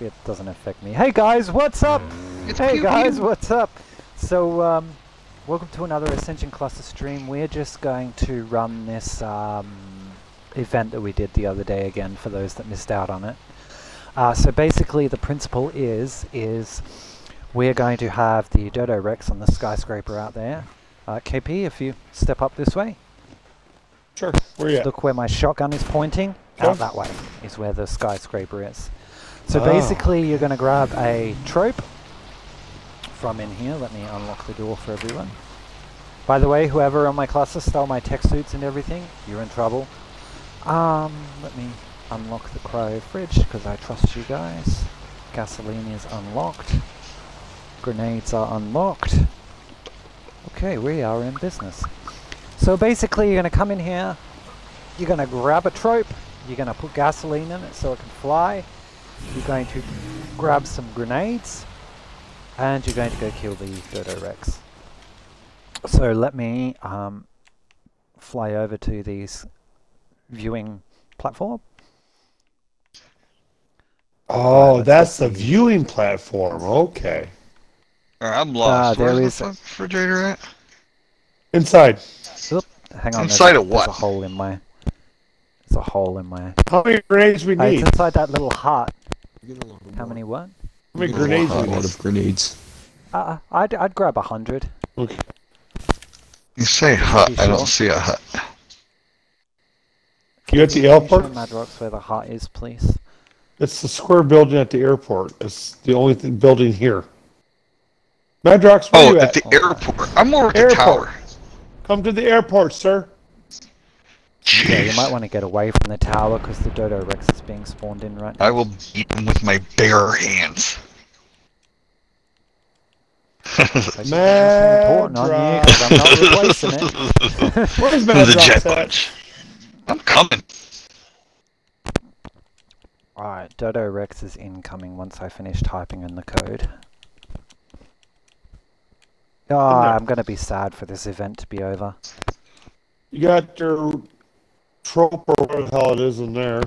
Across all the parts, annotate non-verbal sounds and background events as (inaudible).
it doesn't affect me. Hey guys, what's up? It's hey pew guys, pew. what's up? So, um, welcome to another Ascension Cluster stream. We're just going to run this um, event that we did the other day again for those that missed out on it. Uh, so basically, the principle is is we're going to have the Dodo Rex on the skyscraper out there. Uh, KP, if you step up this way, Sure. Where you at? look where my shotgun is pointing. Okay. Out that way is where the skyscraper is. So Oh. basically, you're going to grab a trope from in here. Let me unlock the door for everyone. By the way, whoever on my cluster stole my tech suits and everything, you're in trouble. Um, let me unlock the cryo fridge because I trust you guys. Gasoline is unlocked. Grenades are unlocked. Okay, we are in business. So basically, you're going to come in here. You're going to grab a trope. You're going to put gasoline in it so it can fly. You're going to grab some grenades. And you're going to go kill the Dodo Rex. So let me um, fly over to these viewing platform. Oh, Uh, that's the viewing platform. Okay. I'm lost. Uh, there Where's is- the refrigerator at? Inside. Hang on. Inside there's, of what? There's a hole in my. There's a hole in my. How many grenades we Uh, it's inside that little hut. How many what? How many Get a lot- grenades A we lot of grenades. Uh, I'd I'd grab a hundred. Okay. You say hut, You I don't see a hut. You at the Can you airport? Madrox where the hut is, please. It's the square building at the airport. It's the only thing building here. Madrox, where Oh, you at at? the airport. I'm over at the Airport. tower. Come to the airport, sir. Yeah, you might want to get away from the tower because the Dodo Rex is being spawned in right now. I will beat him with my bare hands. Like, it's important on you 'cause I'm not replacing it. (laughs) Where's the Madrox jet punch. I'm coming. Alright, Dodo Rex is incoming once I finish typing in the code. Oh. I'm gonna be sad for this event to be over. You got your trope or whatever the hell it is in there.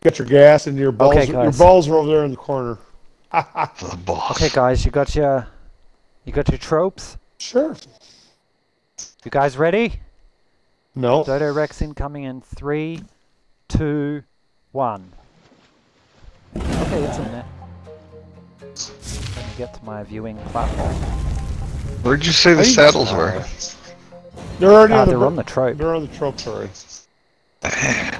Get your gas and your balls. Okay, your balls are over there in the corner. (laughs) The boss. Okay, guys, you got your, you got your tropes. Sure. You guys ready? No. Dodo Rex incoming in three, two, one. Okay, it's in there. Let me get to my viewing platform. Where'd you say the saddles were? They're already Ah, on the. they're bro- on the trope. They're on the trope already. (sighs)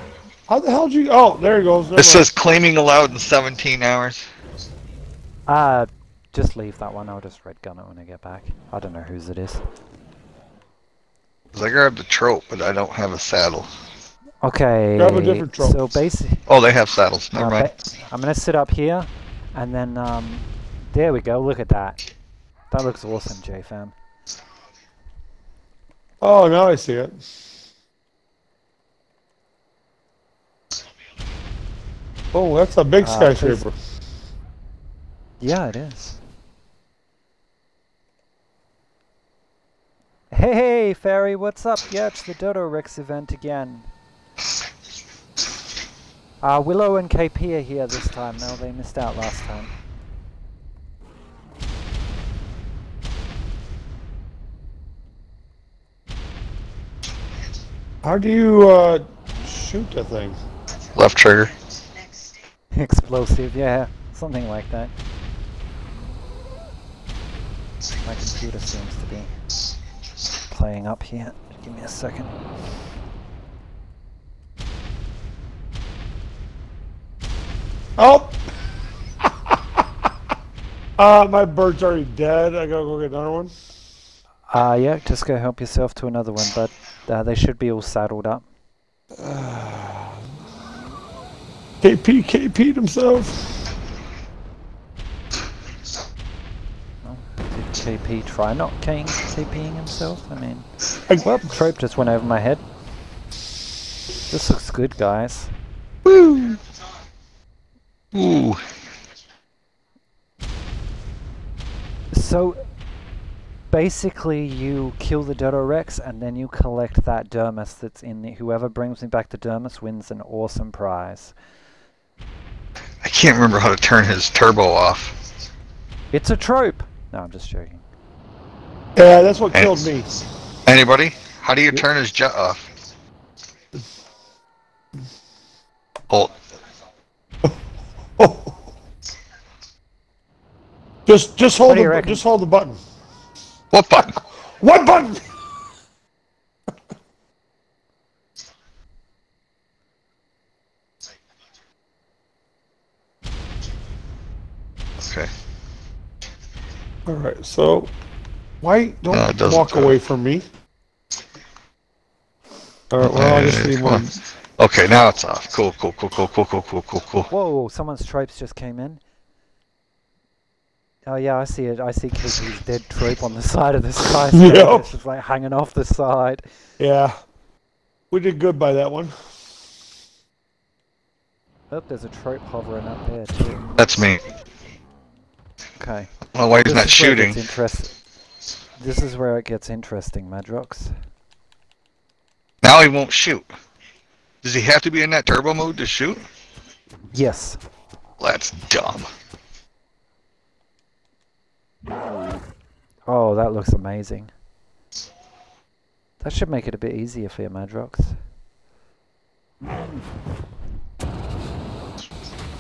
How the hell did you? Oh, there he goes. Never It says claiming allowed in 17 hours. Uh, just leave that one. I'll just red gun it when I get back. I don't know whose it is. I grabbed the trope, but I don't have a saddle. Okay. Grab a different trope. So basically, Oh, they have saddles. Never mind. I'm gonna sit up here, and then um, there we go. Look at that. That looks awesome, JFam. Oh, now I see it. Oh, that's a big Uh, please. skyscraper. Yeah, it is. Hey, hey, Fairy, what's up? Yeah, it's the Dodo Rex event again. Uh, Willow and KP are here this time. No, they missed out last time. How do you uh, shoot the thing? Left trigger. (laughs) Explosive, yeah, something like that. My computer seems to be playing up here. Give me a second. Oh! (laughs) uh, my bird's already dead. I gotta go get another one. Uh, yeah, just go help yourself to another one, but uh, they should be all saddled up. (sighs) KP, KP'd himself. Oh, did KP try not King KPing himself? I mean, I, well, trope just went over my head. This looks good, guys. Woo! Ooh. So, basically, you kill the Dodo Rex and then you collect that Dermis that's in the. Whoever brings me back the Dermis wins an awesome prize. I can't remember how to turn his turbo off. It's a trope. No, I'm just joking. Yeah, that's what killed me. Anybody? How do you turn his jet off? Hold. (laughs) Just just hold do the just hold the button. What button? What button? Okay. All right, so why don't No, it walk do away from me? All right, well, I just need one. on. Okay, now it's off. Cool, cool, cool, cool, cool, cool, cool, cool, cool. Whoa, someone's tropes just came in. Oh yeah, I see it. I see KP's dead troop on the (laughs) side of the sky. (laughs) Yep. It's just like hanging off the side. Yeah, we did good by that one. Oh, there's a trope hovering up there too. That's me. Okay. Well, why he's not is where shooting? gets This is where it gets interesting, Madrox. Now he won't shoot. Does he have to be in that turbo mode to shoot? Yes. That's dumb. Oh, that looks amazing. That should make it a bit easier for your Madrox.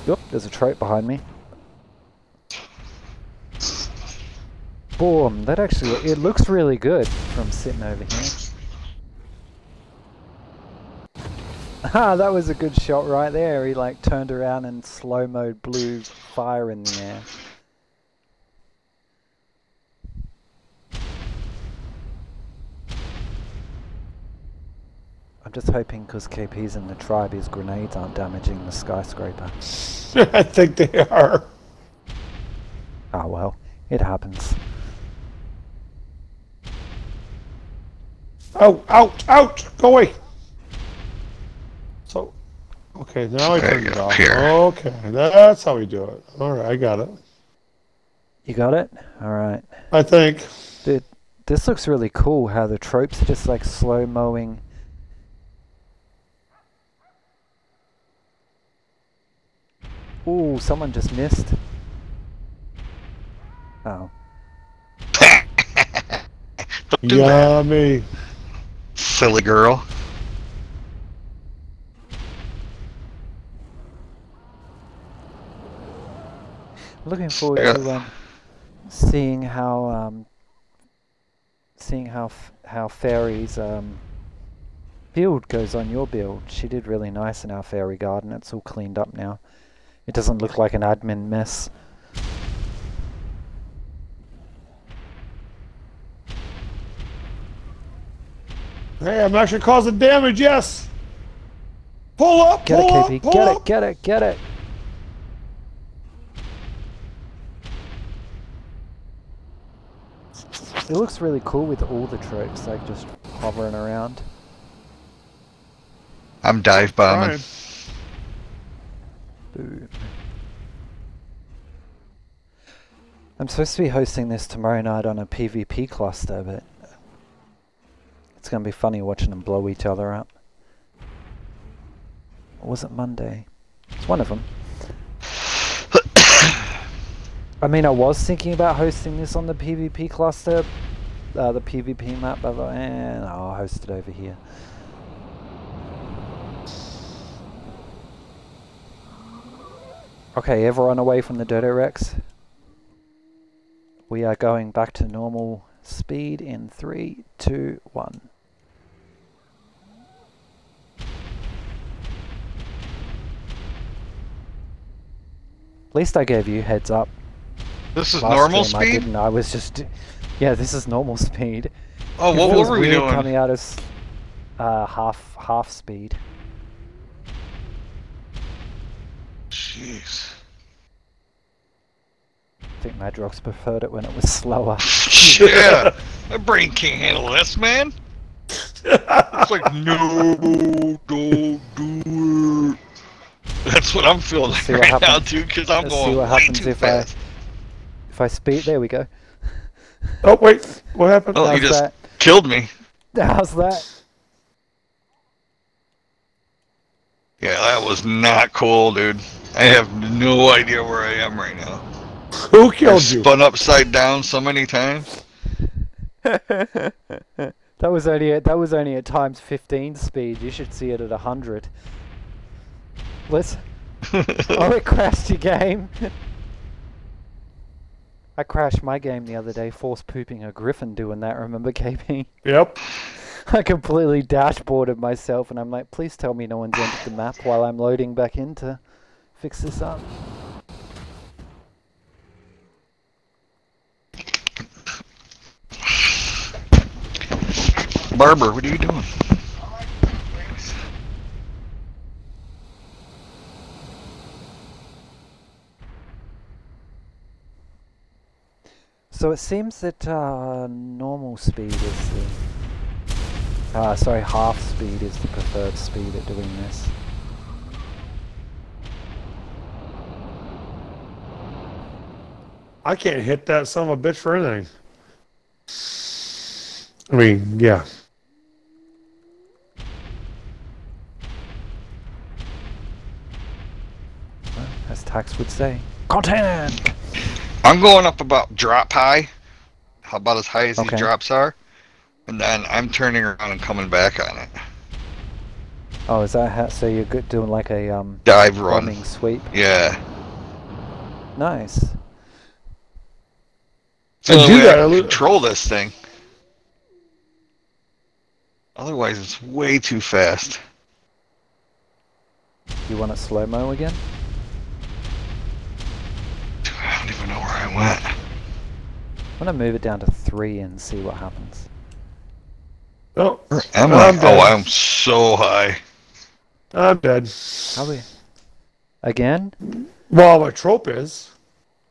Yep, there's a trope behind me. Boom, that actually, it looks really good from sitting over here. (laughs) Ah, that was a good shot right there. He like turned around and slow mode blew fire in the air. I'm just hoping because KP's in the tribe, his grenades aren't damaging the skyscraper. (laughs) I think they are. Ah well, it happens. Out, out, out! Go away. So, okay, now I There turned it off. here. Okay, that's how we do it. All right, I got it. You got it? Alright. I think. This looks really cool how the tropes are just like slow mowing. Ooh, someone just missed. Oh. (laughs) Don't that, Yummy. silly girl. Looking forward Yeah. to um, seeing how um, seeing how f- how Fairy's um, build goes on your build. She did really nice in our fairy garden. It's all cleaned up now. It doesn't look like an admin mess. Hey, I'm actually causing damage, yes! Pull up, Get it, pull KP. up, pull Get up! it. Get it. Get it. It looks really cool with all the tropes like just hovering around. I'm dive bombing. I'm supposed to be hosting this tomorrow night on a PvP cluster, but it's going to be funny watching them blow each other up. Or was it Monday? It's one of them. (coughs) I mean, I was thinking about hosting this on the PvP cluster, uh, the PvP map, but eh, no, I'll host it over here. Okay, everyone away from the Dodo Rex. We are going back to normal speed in three, two, one. At least I gave you heads up. This is Last normal speed? I didn't. I was just, yeah, this is normal speed. Oh, It what, were we doing? Coming out as uh, half half speed. Jeez. I think Madrox preferred it when it was slower. (laughs) yeah, my brain can't handle this, man. It's like (laughs) no, don't do it. That's what I'm feeling like see what right now, happens. dude. Because I'm Let's see going what way happens too if I- fast. If I speed, there we go. Oh, wait, what happened? Oh, How's you just that? killed me. How's that? Yeah, that was not cool, dude. I have no idea where I am right now. Who killed I've you? spun upside down so many times. (laughs) that was only at, that was only at times 15 speed. You should see it at 100. Let's. (laughs) oh, it crashed your game. (laughs) I crashed my game the other day, force pooping a griffin doing that. Remember, KP? Yep. I completely dashboarded myself, and I'm like, please tell me no one's entered the map while I'm loading back in to fix this up. Barber, what are you doing? So it seems that uh, normal speed is the. Uh, sorry, half speed is the preferred speed at doing this. I can't hit that son of a bitch for anything. I mean, yeah. Well, as Tax would say. Content! I'm going up about drop high. How about as high as Okay. these drops are? And then I'm turning around and coming back on it. Oh, is that how, so you're good doing like a um Dive run. bombing sweep? Yeah. Nice. It's the I do that, I I can lo- control this thing. Otherwise, it's way too fast. You want it slow mo again? I don't even know where I went. I'm gonna move it down to three and see what happens. Oh, Where am I'm I? dead. Oh, I'm so high. I'm dead. How we? Again? Well, my trope is,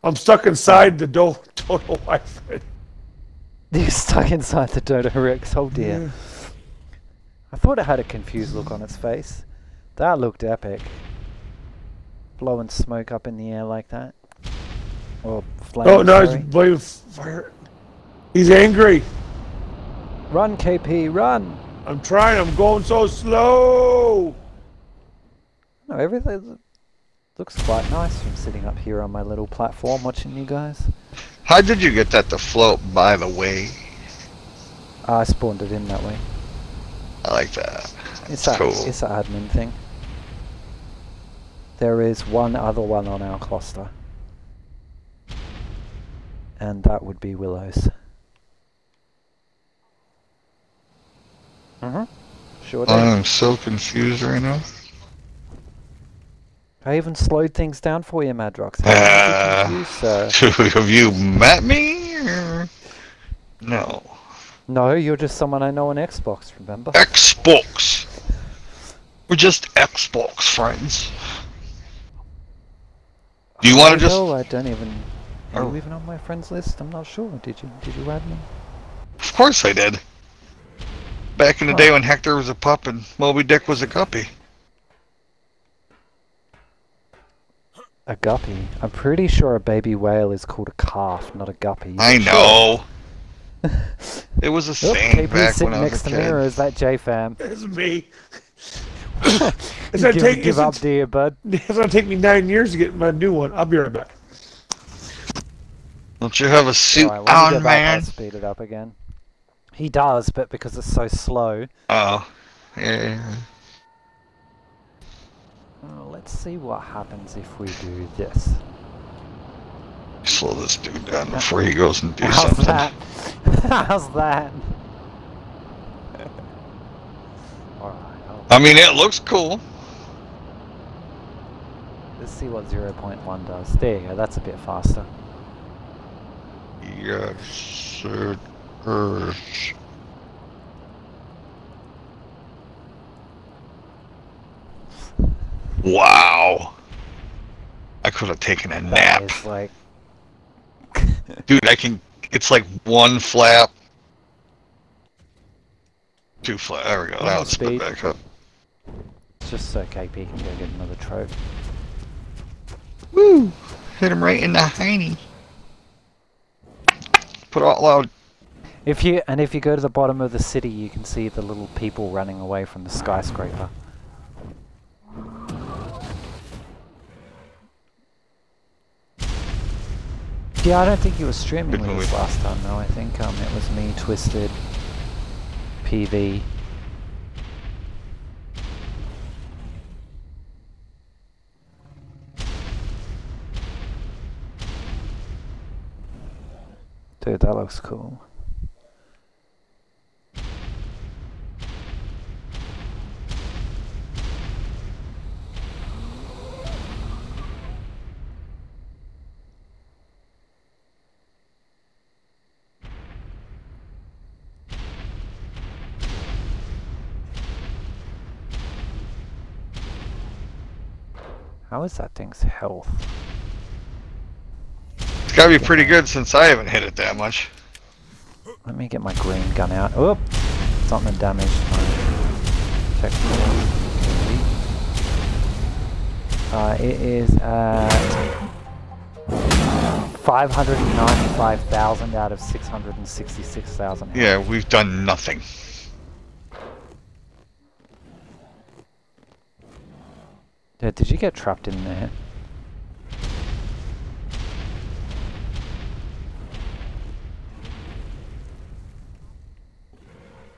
I'm stuck inside the do- total life. (laughs) You're stuck inside the Dodo Rex. Oh dear. Yeah. I thought it had a confused look on its face. That looked epic. Blowing smoke up in the air like that. Or flame. Oh no, he's sorry. blaming fire. He's angry. Run, KP, run! I'm trying. I'm going so slow. No, everything looks quite nice from sitting up here on my little platform watching you guys. How did you get that to float by the way? I spawned it in that way. I like that. It's a, cool. it's an admin thing. There is one other one on our cluster. And that would be Willows. Mm-hmm. Sure. I'm so confused right now. I even slowed things down for you, Madrox. How uh, did you sir? (laughs) Have you met me? Or... No. No, you're just someone I know on Xbox, remember? Xbox. We're just Xbox friends. Do you want to just? Oh, I don't even... Are Oh. you even on my friends list? I'm not sure. Did you Did you add me? Of course I did. Back in the Huh. day when Hector was a pup and Moby Dick was a guppy. A guppy. I'm pretty sure a baby whale is called a calf, not a guppy. I Sure. know. (laughs) It was a Oop, saying KP's back when I was next a to me, or is that JFam? It's me. (coughs) You It's gonna give, take. give it's, up, do you, bud? (laughs) it's gonna take me nine years to get my new one. I'll be right back. Don't you have a suit Alright, when you on, get back, man? speed it up again. He does, but because it's so slow. Oh, yeah. Oh, let's see what happens if we do this. Slow this dude down before he goes and do How's something. that? (laughs) How's that? I'll- mean, it looks cool. let's see what 0.1 does. There you go, that's a bit faster. Yes, sir. Wow. I could have taken a That nap. like... (laughs) Dude, I can. It's like one flap. Two flap. There we go. Now it's speed. back up. just so KP can go get another trophy. Woo! Hit him right in the hiney. Put out loud. If you and if you go to the bottom of the city, you can see the little people running away from the skyscraper. Yeah, I don't think he was streaming Good with us last time though. I think um, it was me, Twisted, PV. Dude, that looks cool. How is that thing's health? It's gotta be pretty good since I haven't hit it that much. Let me get my green gun out. Oh, something damaged my tech force. Uh, it is at 595,000 out of 666,000. Yeah, we've done nothing. Did you get trapped in there?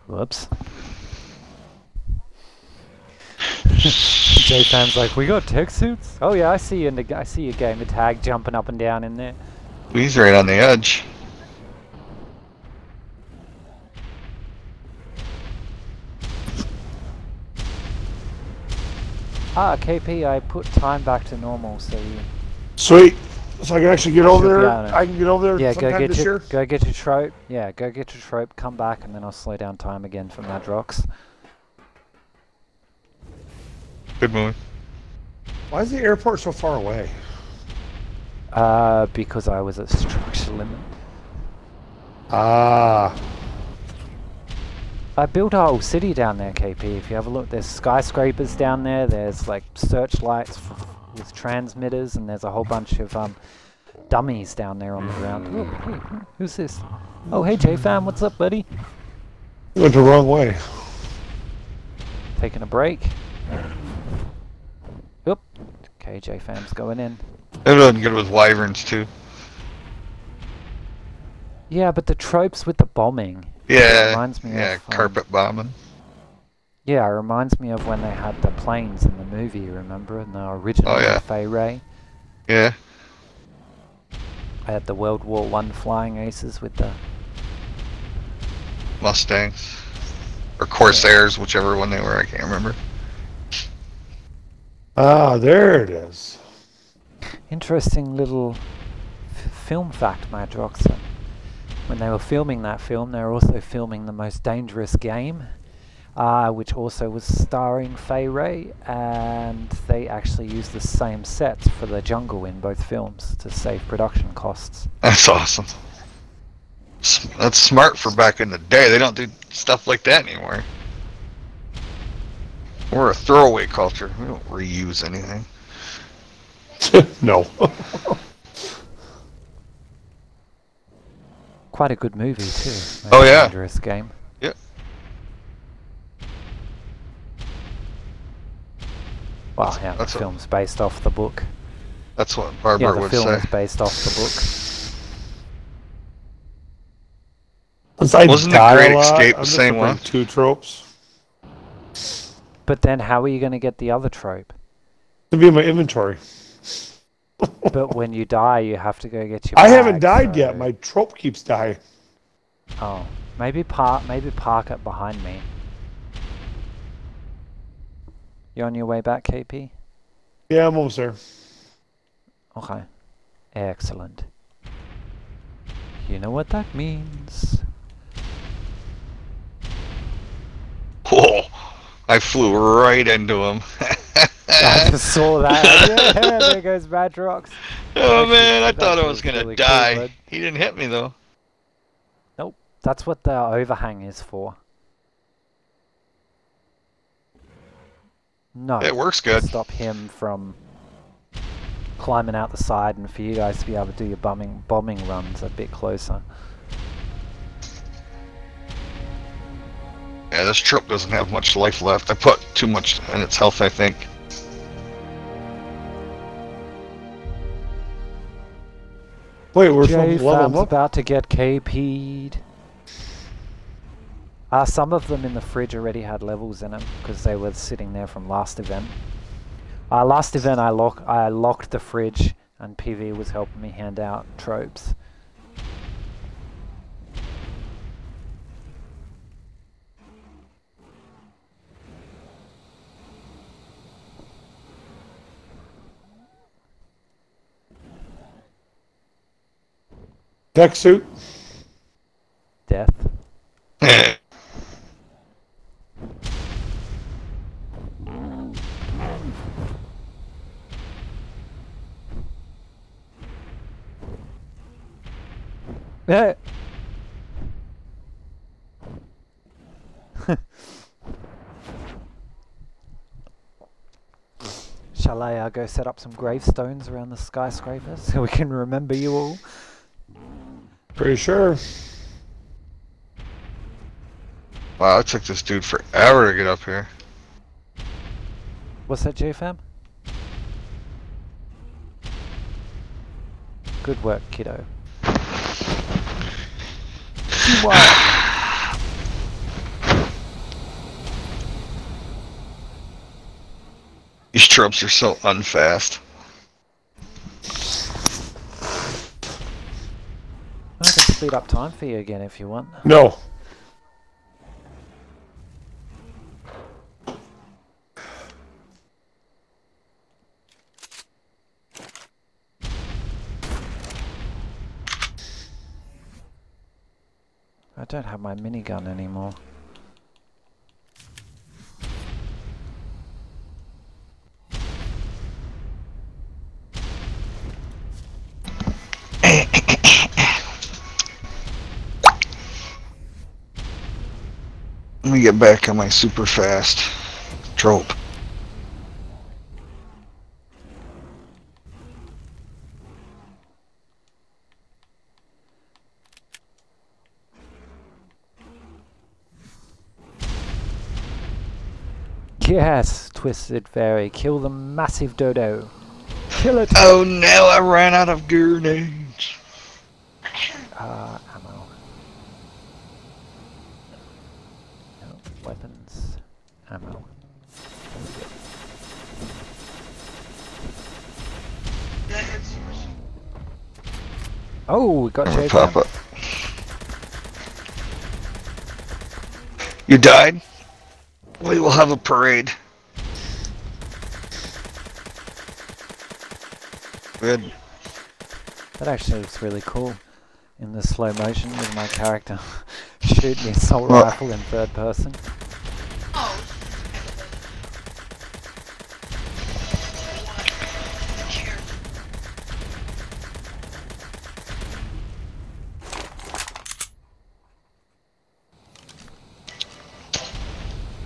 Whoops. (laughs) J fans like, we got tech suits? Oh yeah, I see you in the I see your gamer tag jumping up and down in there. He's right on the edge. Ah, KP, I put time back to normal, so you Sweet. So I can actually get over there. I can get over there yeah, go get this your year. go get your trope. Yeah, go get your trope. Come back, and then I'll slow down time again for Madrox. Good movie. Why is the airport so far away? Uh, because I was at structure limit. Ah. I built a whole city down there, KP. If you have a look, there's skyscrapers down there. There's like searchlights f- with transmitters, and there's a whole bunch of um, dummies down there on the ground. Oh, who's this? Oh, hey, J JFam, what's up, buddy? You went the wrong way. Taking a break. Oop. Okay, JFam's going in. It done good with wyverns too. Yeah, but the tropes with the bombing. Yeah, reminds me yeah, of, um, carpet bombing. Yeah, it reminds me of when they had the planes in the movie, remember? In the original Oh, yeah. Fay Wray. Yeah, I had the World War One flying aces with the Mustangs or Corsairs, whichever one they were. I can't remember. Ah, there it is. interesting little f- film fact, Madrox. That When they were filming that film, they were also filming the most dangerous game, uh, which also was starring Fay Wray, and they actually used the same sets for the jungle in both films to save production costs. That's awesome. That's smart for back in the day. They don't do stuff like that anymore. We're a throwaway culture. We don't reuse anything. (laughs) no. (laughs) Quite a good movie too. Most Oh, yeah. dangerous game. Yep. Well, yeah, the That's a- film's based off the book. That's what Barbara Yeah, the would film say. is based off the book. Since Wasn't The Great Escape the same one? Two tropes But then, how are you going to get the other trope? to be in my inventory. But when you die, you have to go get your. I haven't bag, died yet. My trope keeps dying. Oh, maybe park. Maybe park it behind me. You on your way back, KP? Yeah, I'm almost there. Okay. Excellent. You know what that means. Whoa! I flew right into him. (laughs) I (laughs) just saw that. yeah, there (laughs) goes Madrox. oh man, I thought I was gonna really die. bud. he didn't hit me though. Nope. That's what the overhang is for. No. It works good. Stop him from climbing out the side and for you guys to be able to do your bombing bombing runs a bit closer. Yeah, this troop doesn't have much life left. I put too much in its health, I think. Wait, we're from level up. about to get KP'd. Uh, some of them in the fridge already had levels in them because they were sitting there from last event. Uh, last event I lock I locked the fridge and PV was helping me hand out tropes. Tech suit. Death. Eh. (laughs) Shall I uh, go set up some gravestones around the skyscraper so we can remember you all? Pretty sure. wow, it took this dude forever to get up here. What's that, JFam? Good work, kiddo. (sighs) wow. These tropes are so unfast. Speed up time for you again if you want. No. I don't have my minigun anymore. Let me get back on my super fast trope. Yes, Twisted Fairy, kill the massive dodo. Kill it! Oh no, I ran out of grenades. Uh, ammo. No, weapons. Ammo. Oh, we got I'm gonna J pop up. You died? We will have a parade. Good. That actually looks really cool in the slow motion with my character (laughs) shooting the assault Well- rifle in third person.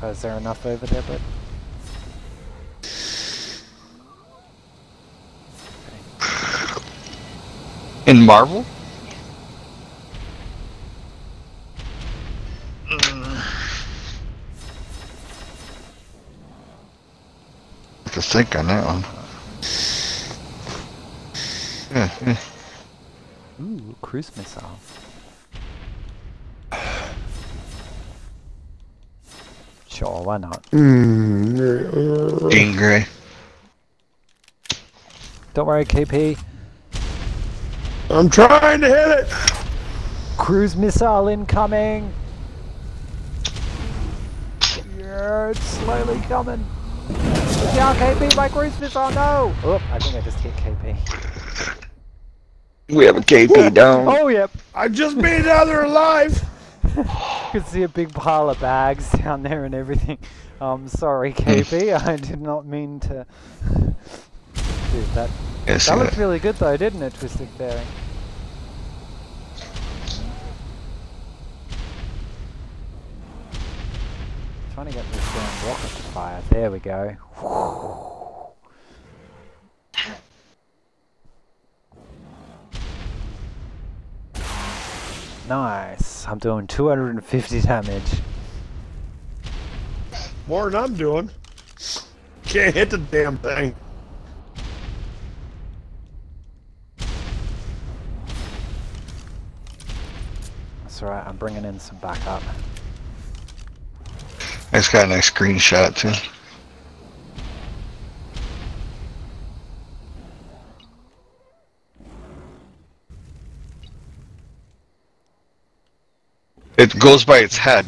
Oh, is there enough over there, bud? In Marvel? I have to think on that one. Yeah, yeah. Ooh, cruise missile. Sure, why not? Mm, Jean Don't worry, KP. I'm trying to hit it. Cruise missile incoming! Yeah, it's slowly coming. Yeah, KP, my cruise missile, no! Oh, I think I just hit KP. We have a KP down. Oh, yep. I just made it out of there alive. (laughs) You can see a big pile of bags (laughs) down there and everything. Um, sorry, KP, (laughs) I did not mean to do that. That looked really good though, didn't it, Twisted Fairy? Trying to get this damn rocket to fire. There we go. Nice. I'm doing 250 damage. More than I'm doing. Can't hit the damn thing. That's alright, I'm bringing in some backup. It's got a nice screenshot too. It goes by its head.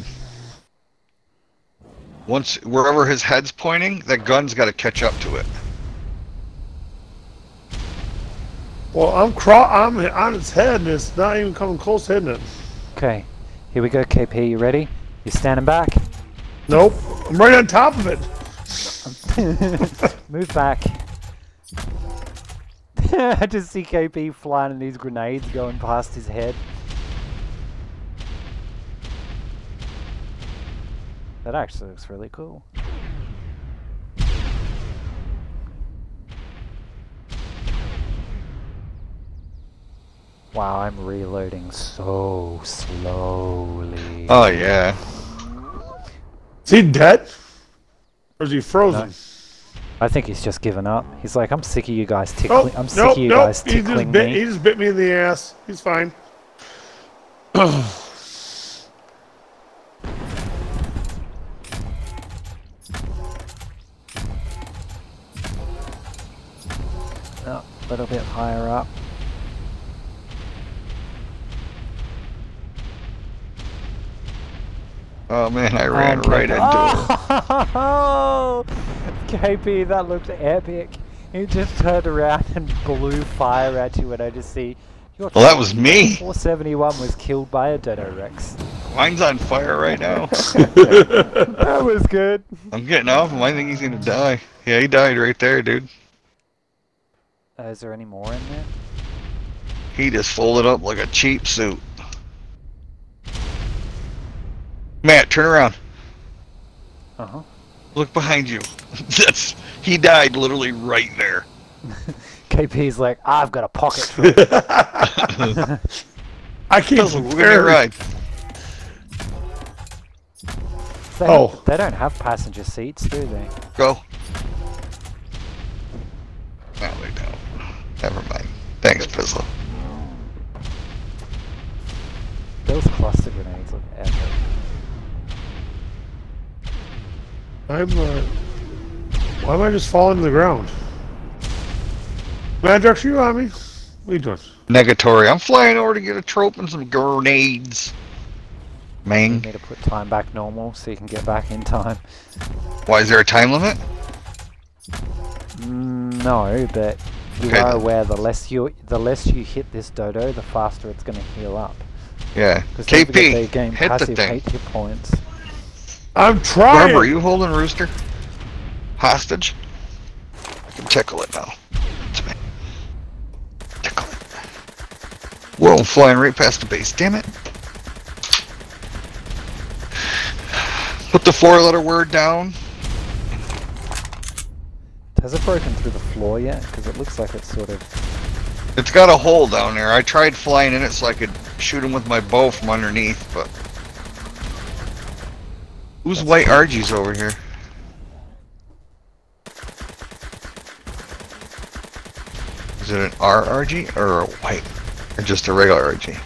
Once wherever his head's pointing, that gun's got to catch up to it. Well, I'm craw- I'm on its head, and it's not even coming close to hitting it. Okay, here we go, KP. You ready? You standing back? Nope, I'm right on top of it. (laughs) Move back. (laughs) I just see KP flying in these grenades going past his head. That actually looks really cool. Wow, I'm reloading so slowly. Oh yeah. Is he dead? Or is he frozen? I think he's just given up. He's like, I'm sick of you guys tickling. Oh, I'm sick nope, of you nope. guys He just, bit, me. he just bit me in the ass. He's fine. (clears throat) little bit higher up. Oh man, I ran Okay. right into it. Oh, (laughs) KP, that looked epic. He just turned around and blew fire at you, and I just see. Your Well, that was me. (laughs) 471 was killed by a Dodo Rex. Mine's on fire right now. (laughs) that was good. I'm getting off him. I think he's gonna die. Yeah, he died right there, dude. Uh, is there any more in there? He just folded up like a cheap suit. Matt, turn around. Uh huh. Look behind you. (laughs) That's he died literally right there. (laughs) KP's like, I've got a pocket truck. (laughs) I can't We're gonna ride. They, Oh. they don't have passenger seats, do they? Go. I'm, uh, why am I just falling to the ground? Madrox, you on me? What are you doing? Negatory. I'm flying over to get a trope and some grenades. You Man, need to put time back normal so you can get back in time. why is there a time limit? Mm, No, but you Okay, are aware the less you the less you hit this dodo, the faster it's going to heal up. Yeah. Because they KP, gain hit the passive thing. hate hit points. I'm trying. Barber, are you holding Rooster? Hostage? I can tickle it now. It's me. Tickle it. Whoa, I'm flying right past the base. Damn it. Put the four letter word down. Has it broken through the floor yet? Because it looks like it's sort of. It's got a hole down there. I tried flying in it so I could shoot him with my bow from underneath, but. Who's white RG's over here? Is it an RRG or a white? Or just a regular RG?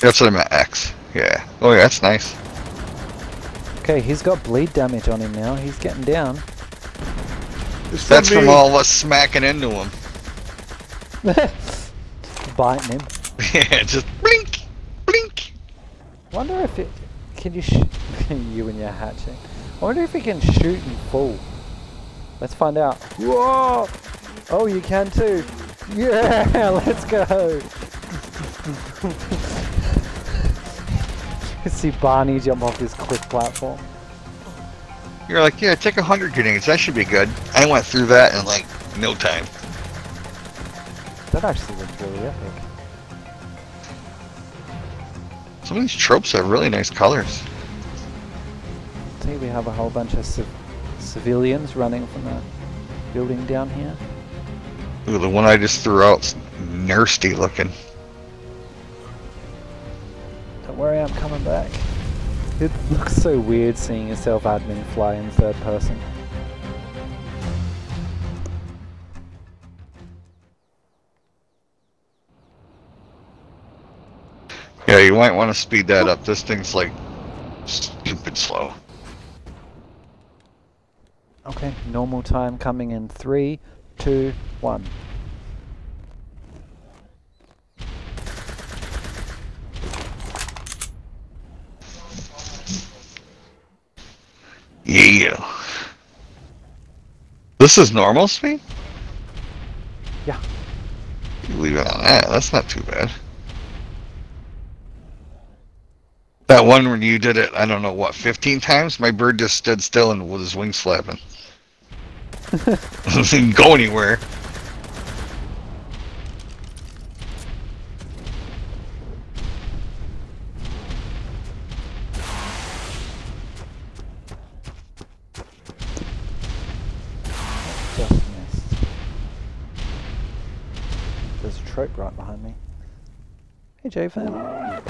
That's what I meant, X. Yeah. Oh yeah, that's nice. Okay, he's got bleed damage on him now. He's getting down. It's That's me. from all of us smacking into him. (laughs) Biting him. (laughs) yeah, just blink, blink. Wonder if it can you sh- (laughs) you and your hatching. I wonder if it can shoot in full. Let's find out. Whoa! Oh, you can too. Yeah, (laughs) let's go. (laughs) See Barney jump off this cliff platform. You're like, yeah, take a hundred grenades. That should be good. I went through that in like no time. That actually looks really epic. Some of these tropes have really nice colors. See, we have a whole bunch of civ- civilians running from the building down here. Ooh, the one I just threw out's nasty looking. Don't worry, I'm coming back. It looks so weird seeing a self-admin fly in third person. Might want to speed that up. This thing's like stupid slow. Okay, normal time coming in three, two, one. Yeah. This is normal speed? Yeah. You leave it on that. That's not too bad. That one when you did it, I don't know what, 15 times? My bird just stood still and with his wings flapping. (laughs) Didn't go anywhere. There's a trope right behind me. Hey, J-Fan.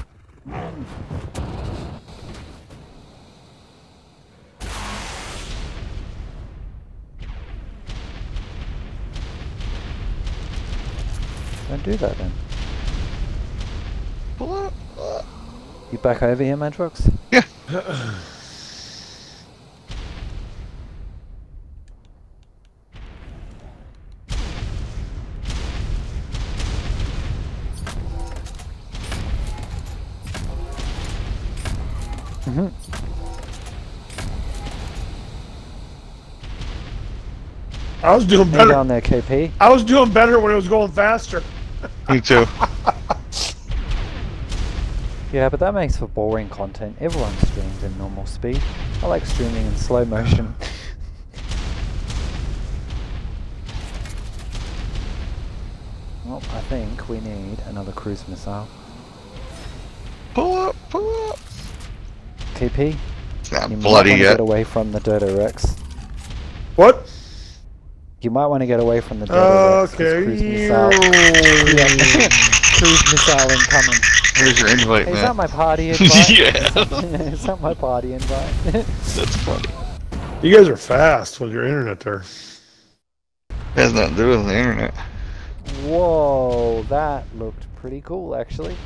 Don't do that then. Pull up. You back over here, Madrox? Yeah. Mm-hmm. I was doing better. down there, KP. I was doing better when it was going faster. Me too. Yeah, but that makes for boring content. Everyone streams in normal speed. I like streaming in slow motion. (laughs) well, I think we need another cruise missile. Pull up, pull up. KP, It's not you might bloody want to yet. get away from the Dodo Rex. What? You might want to get away from the Dodo Rex. 'cause Okay. Cruise missile. (laughs) Yeah. cruise missile incoming. Here's your invite, Hey, is man. that my party (laughs) invite? yeah, (laughs) is that my party invite? that's funny. You guys are fast with your internet there. Has nothing to do with the internet. Whoa, that looked pretty cool actually.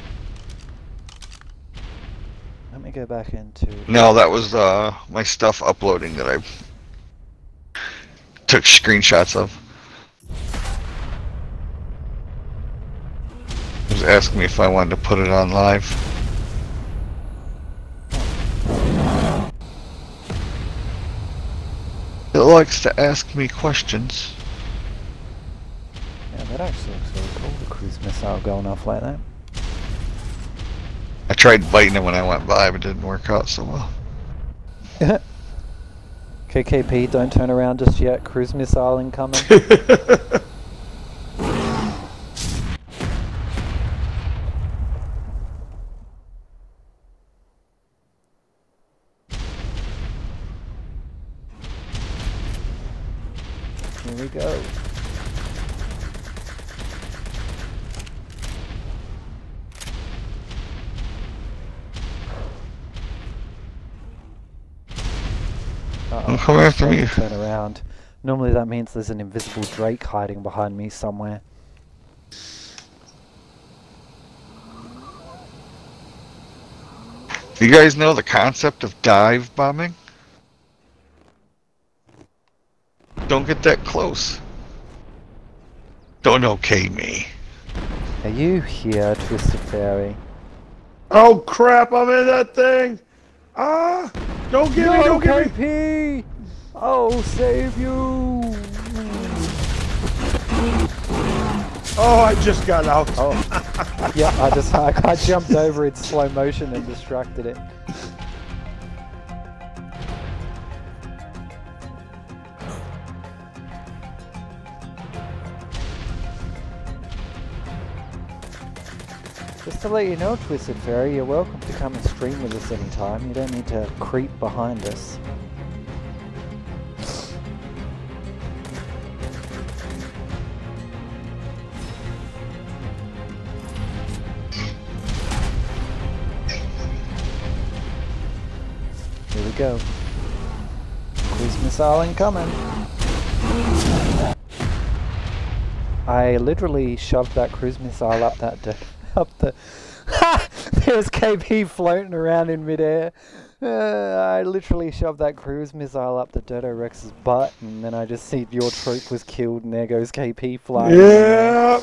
Let me go back into. No, that was uh, my stuff uploading that I took screenshots of. It was asking me if I wanted to put it on live. It likes to ask me questions. Yeah, that actually looks really cool. The cruise missile going off like that. I tried biting it when I went by, but it didn't work out so well. (laughs) KKP, don't turn around just yet. Cruise missile incoming. (laughs) Here we go. Uh-oh, Don't come after me. Turn around. Normally that means there's an invisible Drake hiding behind me somewhere. Do you guys know the concept of dive bombing? Don't get that close. Don't okay me. Are you here, Twisted Fairy? oh crap! I'm in that thing. Ah! Don't get me! Don't get me! I'll save you! Oh, I just got out. Oh, (laughs) yeah, I just I, I jumped over it slow motion and distracted it. Just to let you know, Twisted Fairy, you're welcome to come and stream with us anytime. You don't need to creep behind us. Go. Cruise missile incoming. I literally shoved that cruise missile up that d- (laughs) up the (laughs) There's KP floating around in midair. Uh, I literally shoved that cruise missile up the Dodo Rex's butt, and then I just see your troop was killed, and there goes KP flying. Yeah.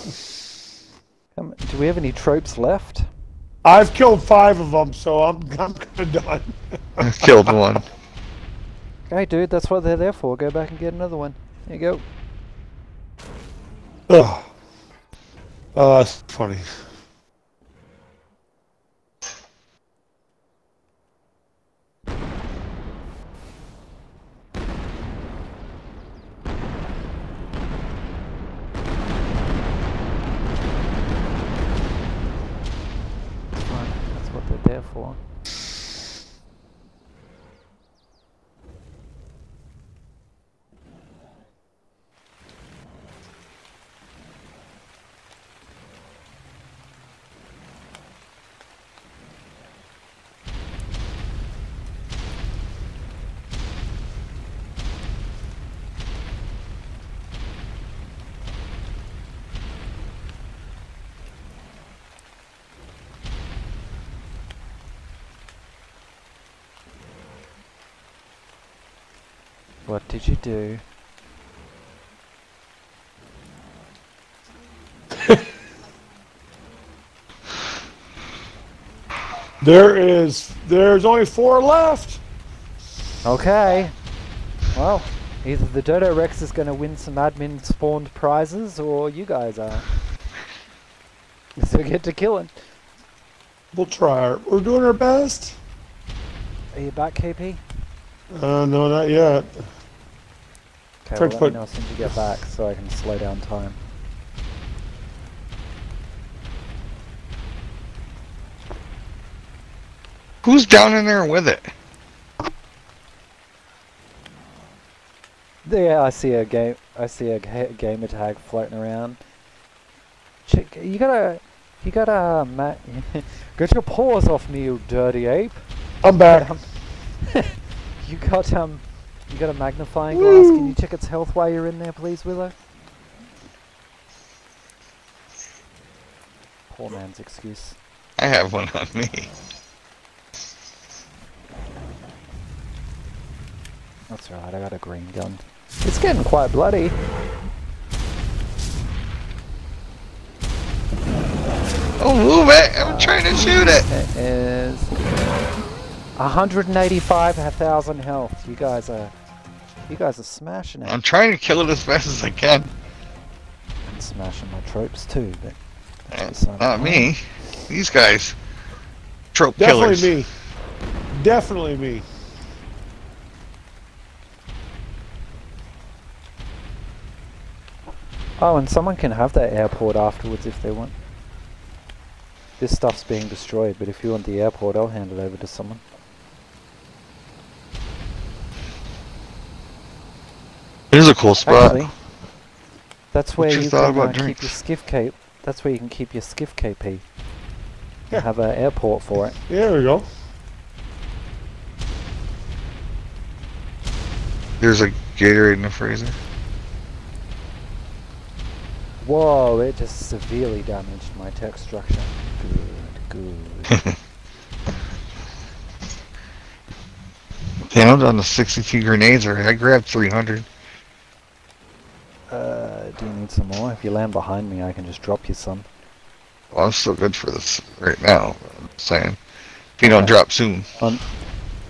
Um, do we have any tropes left? I've killed five of them, so I'm (laughs) I'm kind of done. I (laughs) killed one. Hey, dude, that's what they're there for. Go back and get another one. There you go. Ugh. Oh, that's funny. It's fine. That's what they're there for. What did you do? (laughs) There is there's only four left. Okay. Well, either the Dodo Rex is going to win some admin spawned prizes, or you guys are. So get to killing. We'll try. Our, we're doing our best. Are you back, KP? Uh, no, not yet. Okay, Try well, to let me know as soon as you get back, so I can slow down time. Who's down in there with it? Yeah, I see a game. I see a ga- gamer tag floating around. Chick, you gotta, you gotta, ma- (laughs) get your paws off me, you dirty ape. I'm back. (laughs) You got um, you got a magnifying glass. Can you check its health while you're in there, please, Willow? Poor man's excuse. I have one on me. That's right, I got a green gun. It's getting quite bloody. Oh, move it! I'm trying to shoot it. It is 185,000 health. You guys are, you guys are smashing it. I'm trying to kill it as fast as I can. I'm smashing my tropes too, but that's Uh, beside the Not point. me. These guys. Trope Definitely killers. me. Definitely me. Oh, and someone can have that airport afterwards if they want. This stuff's being destroyed, but if you want the airport, I'll hand it over to someone. Here's a cool spot. Actually, that's where your you can uh, about keep your skiff cape. That's where you can keep your skiff KP. You Yeah. have an airport for it. There we go. There's a Gatorade in the freezer. Whoa! It just severely damaged my tech structure. Good, good. Damn, I'm down to 62 grenades already. I grabbed 300. Uh, do you need some more? If you land behind me, I can just drop you some. Well, I'm still good for this right now. I'm saying. If you don't Okay. drop soon.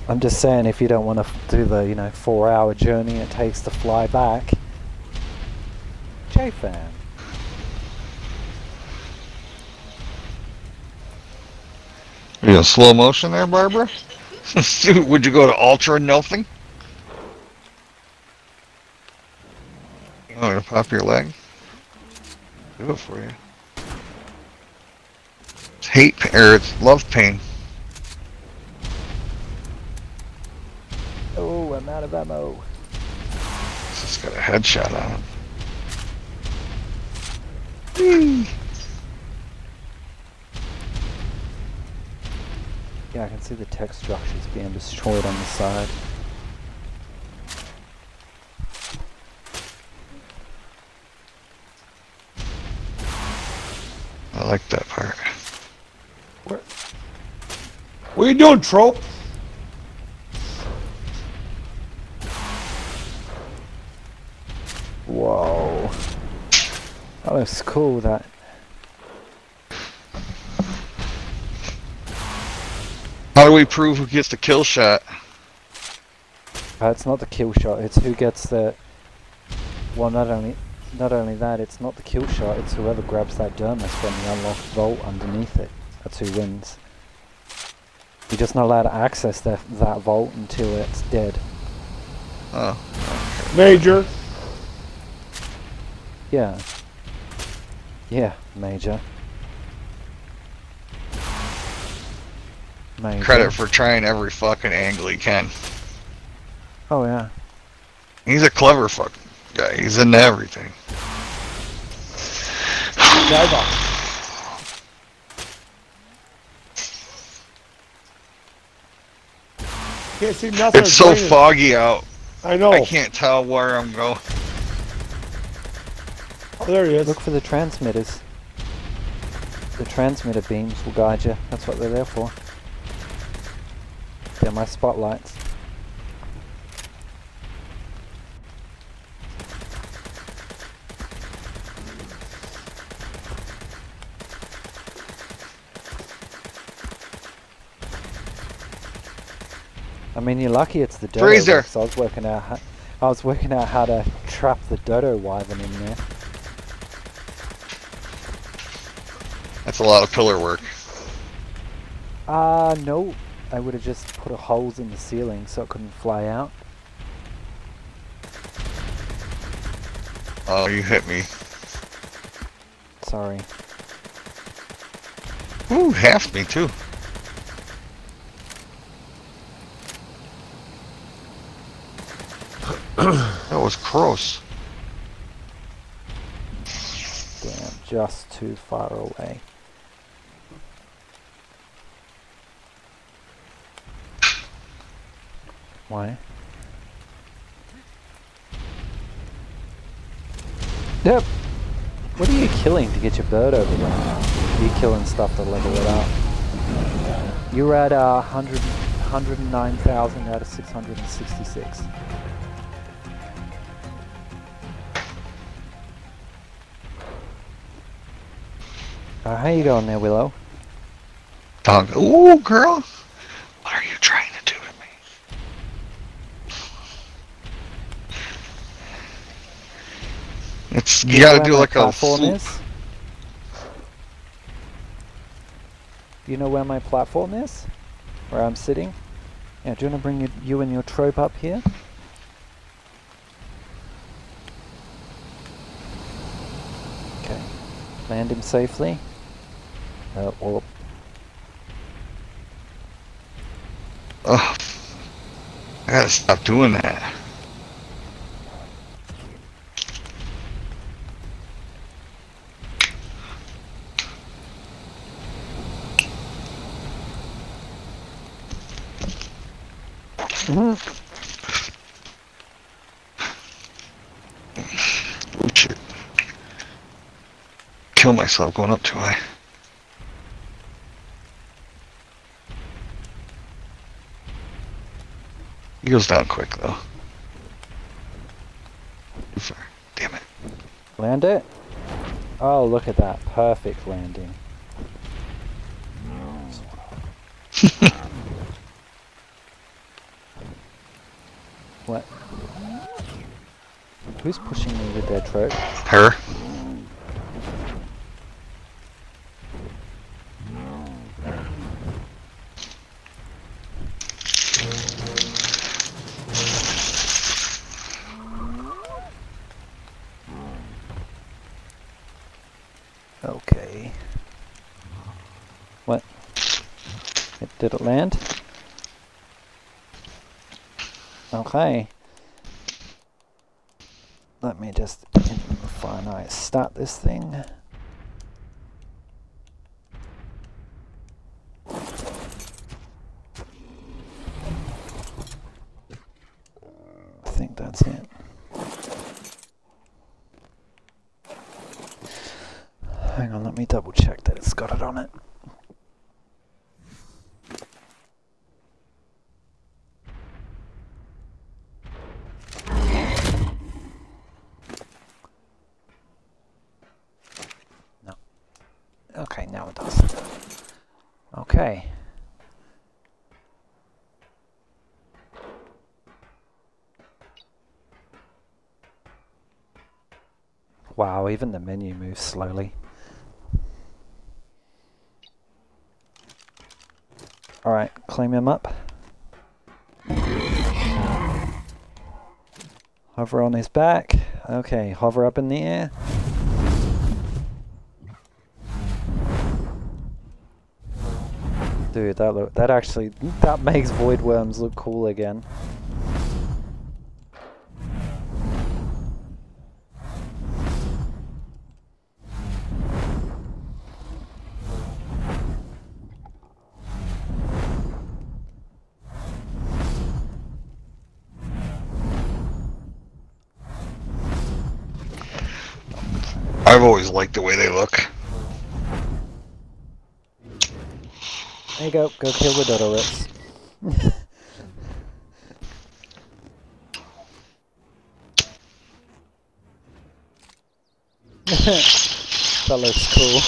I'm just saying, if you don't want to do the, you know, four-hour journey it takes to fly back. J-Fan. Are you in slow motion there, Barbara? (laughs) Would you go to ultra nothing? Me to pop your leg? Do it for you. It's hate, or it's love pain. Oh, I'm out of ammo. It's just got a headshot on it. Whee! Yeah, I can see the tech structures being destroyed on the side. I like that part. What are you doing, trope? Whoa. That looks cool, that. How do we prove who gets the kill shot? Uh, it's not the kill shot, it's who gets the... Well, not only not only that, it's not the kill shot, it's whoever grabs that dermis from the unlocked vault underneath it. That's who wins. You're just not allowed to access that, that vault until it's dead. Oh. Major. Yeah. Yeah, Major. Major. Credit for trying every fucking angle he can. Oh yeah. He's a clever fucking guy. He's in everything. Dive Can't see nothing. It's so raining. foggy out. I know. I can't tell where I'm going. Oh, there he is. Look for the transmitters. The transmitter beams will guide you. That's what they're there for. They're my spotlights. I mean, you're lucky it's the dodo. Freezer. I was working out. How, I was working out how to trap the dodo wyvern in there. That's a lot of pillar work. Uh, no. I would have just put a holes in the ceiling so it couldn't fly out. Oh, you hit me. Sorry. Ooh, half me too. That was gross. Damn, just too far away. Why? Yep. What are you killing to get your bird over there? You're killing stuff to level it up. You're at uh, 100, 109,000 out of 666. Uh, how you going there, Willow? Dog. Ooh, girl. What are you trying to do to me? It's you, know gotta do like a platform is? You know where my platform is? Where I'm sitting? Yeah, do you want to bring you, you and your trope up here? Okay. Land him safely. Uh, or Ugh. I gotta stop doing that. Oh shit. Kill myself going up too high. He goes down quick though. Too far. Damn it. land it. Oh, look at that. Perfect landing. (laughs) what? Who's pushing me with their trope? Her. Land? Okay. Let me just finite start this thing. I think that's it. Hang on, let me double check that it's got it on it. Okay, now it does. Okay. Wow, even the menu moves slowly. Alright, climb him up. Hover on his back. Okay, hover up in the air. Dude, that look that actually that makes Voidwyrms look cool again. I've always liked the way they look. There you go, go kill the dodo lips. that looks cool.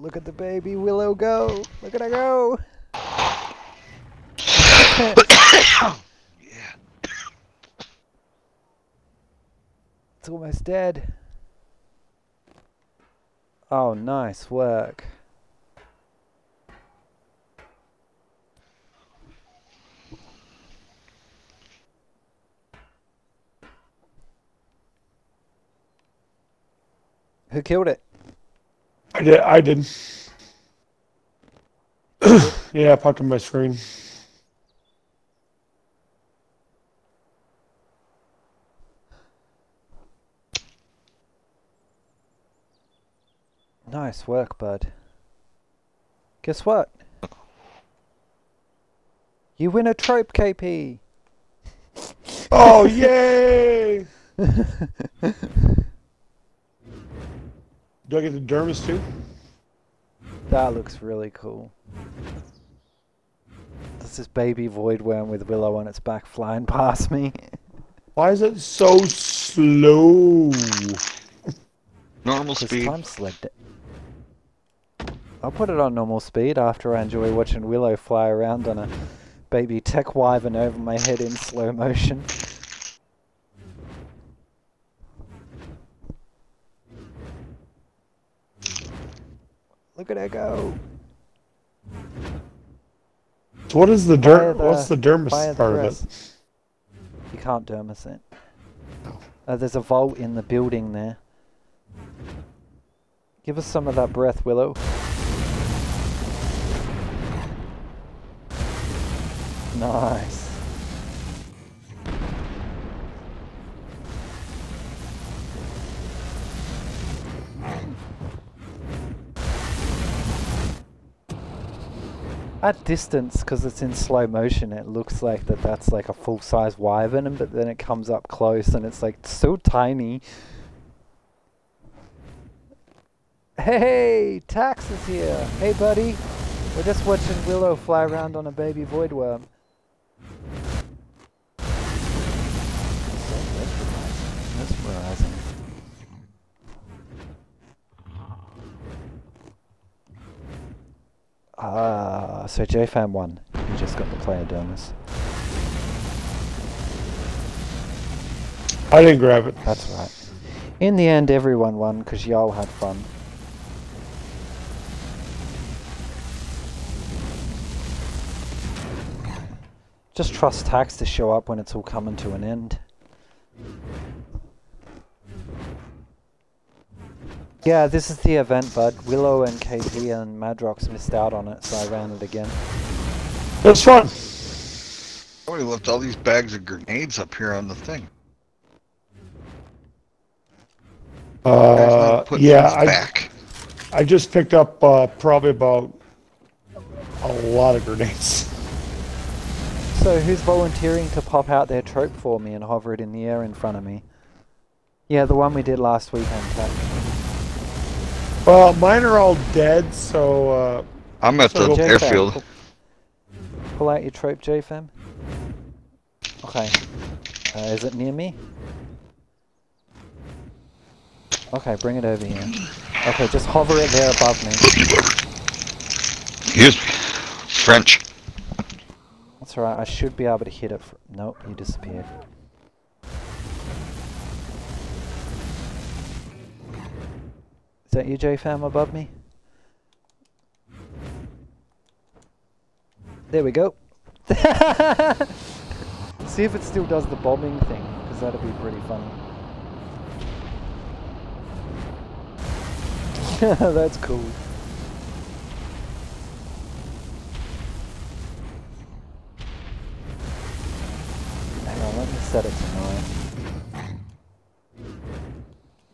Look at the baby Willow go! Look at her go! It's almost dead. Oh, nice work. Who killed it? I did. I (coughs) did. yeah, I popped on my screen. Nice work, bud. Guess what? You win a trope, KP! Oh, yay! (laughs) Do I get the dermis too? That looks really cool. There's This is baby Voidwyrm with Willow on its back flying past me. (laughs) Why is it so slow? Normal Because speed. time slid. I'll put it on normal speed after I enjoy watching Willow fly around on a baby tech wyvern over my head in slow motion. Look at her go! So what is the derm? What's the dermis the part of it? You can't dermis it. Oh. Uh, there's a vault in the building there. Give us some of that breath, Willow. Nice. At distance, because it's in slow motion, it looks like that that's like a full-size wyvern, but then it comes up close and it's like so tiny. Hey, Tax is here. Hey, buddy. We're just watching Willow fly around on a baby Voidwyrm. So mesmerizing. Mesmerizing. Ah, so JFam won. You just got the player dermis. I didn't grab it. That's right. In the end, everyone won because y'all had fun. Just trust tax to show up when it's all coming to an end. Yeah, this is the event, bud. Willow and KP and Madrox missed out on it, so I ran it again. It's fun. Somebody left all these bags of grenades up here on the thing. Uh, not yeah, I, back. I just picked up uh, probably about a lot of grenades. (laughs) So who's volunteering to pop out their trope for me and hover it in the air in front of me? Yeah, the one we did last weekend, Kat. Well, mine are all dead, so uh, I'm at So the go- airfield. Pull, pull out your trope, JFM. Okay. Uh, is it near me? Okay, bring it over here. Okay, just hover it there above me. Excuse me. French. That's alright, I should be able to hit it. Nope, you disappeared. Is that you, JFam, above me? There we go. (laughs) See if it still does the bombing thing, because that'd be pretty funny. (laughs) That's cool. Hang on, let me set it to nine.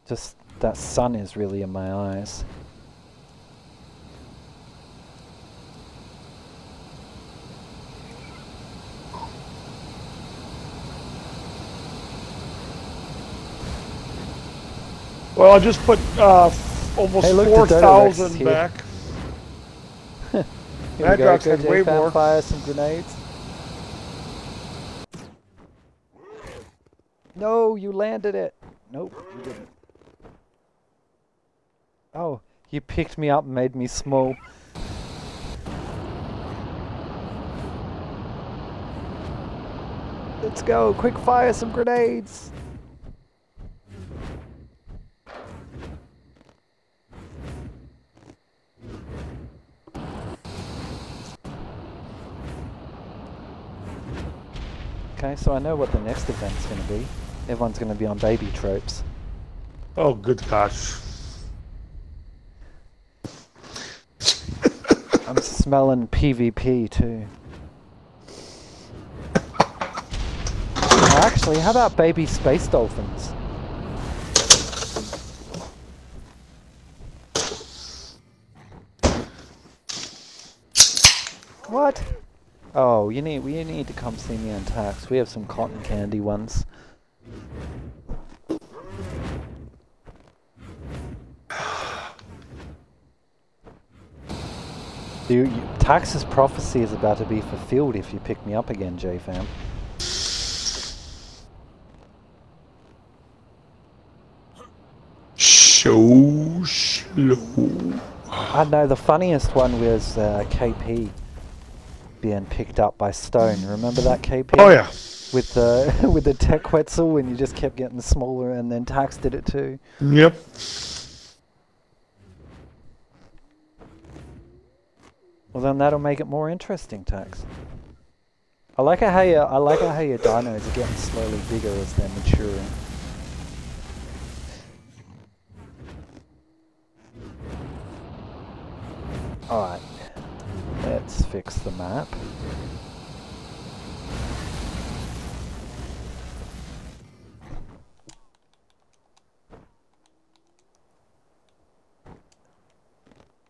Just that sun is really in my eyes. Well, I just put uh, almost Hey, look, the four Dodo Rex is thousand here. back. (laughs) Here we go, Madrox go had way more. Fire some grenades. No, you landed it. Nope, you didn't. Oh, you picked me up and made me small. Let's go, quick fire some grenades. Okay, so I know what the next event's going to be. Everyone's going to be on baby tropes. Oh, good gosh. I'm smelling PvP too. Actually, how about baby space dolphins? What? Oh, you need we need to come see me on tax. We have some cotton candy ones. You, Tax's prophecy is about to be fulfilled if you pick me up again, JFam. So slow. I know the funniest one was uh, KP being picked up by Stone. Remember that KP? Oh yeah. With the (laughs) with the Tek Quetzal and you just kept getting smaller, and then Tax did it too. Yep. Well, then that'll make it more interesting, Tax. I like how you, I like how your dinos are getting slowly bigger as they're maturing. Alright, let's fix the map.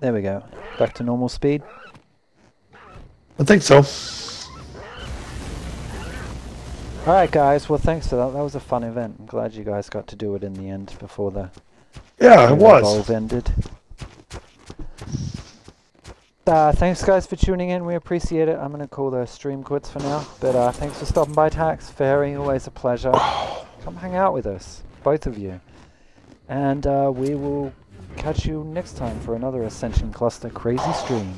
There we go. Back to normal speed. I think so. Alright guys, well thanks for that. That was a fun event. I'm glad you guys got to do it in the end before the Yeah, it was. Evolve ended. Uh, thanks guys for tuning in. We appreciate it. I'm going to call the stream quits for now. But uh, thanks for stopping by, Tax. Fairy, always a pleasure. Come hang out with us, both of you. And uh, we will catch you next time for another Ascension Cluster crazy stream.